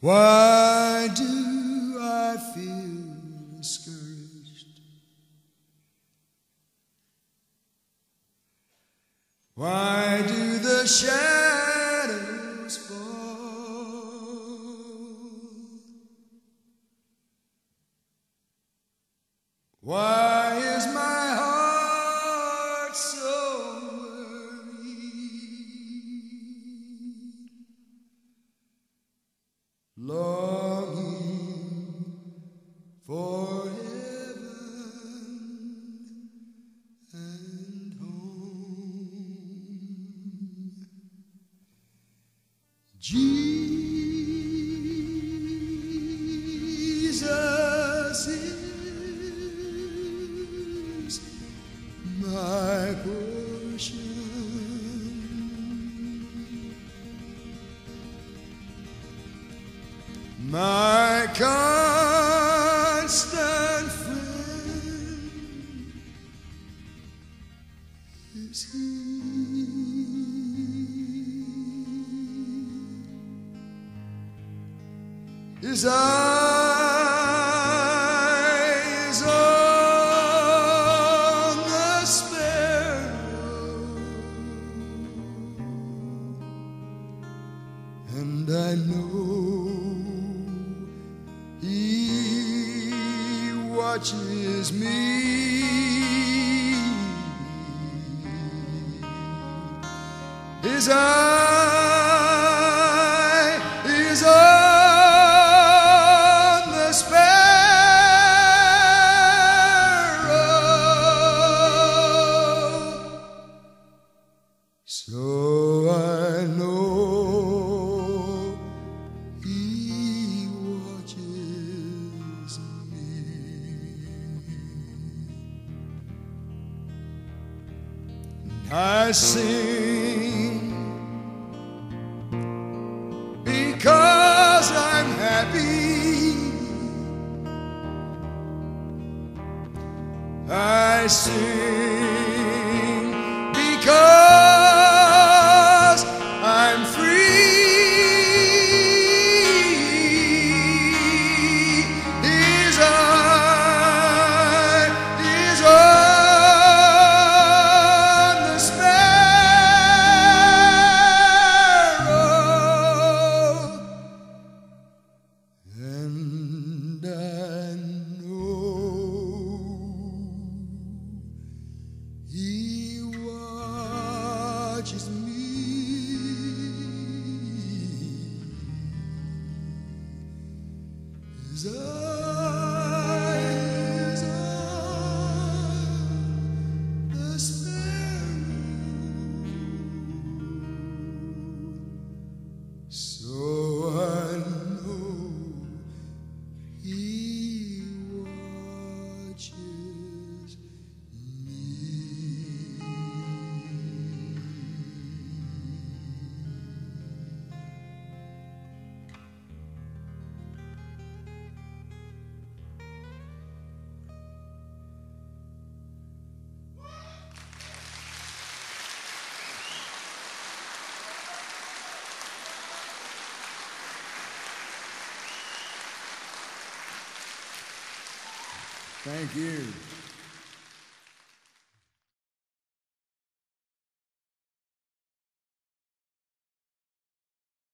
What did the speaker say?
Why do I feel discouraged? Why do the shadows Jesus is my portion. My constant friend is He. His eyes on the sparrow, and I know He watches me. His eye I sing because I'm happy. I sing Thank you.